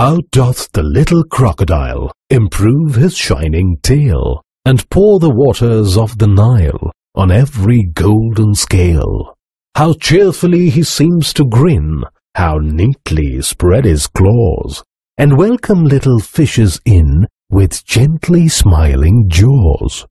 How doth the little crocodile improve his shining tail, and pour the waters of the Nile on every golden scale? How cheerfully he seems to grin, how neatly spread his claws, and welcome little fishes in with gently smiling jaws.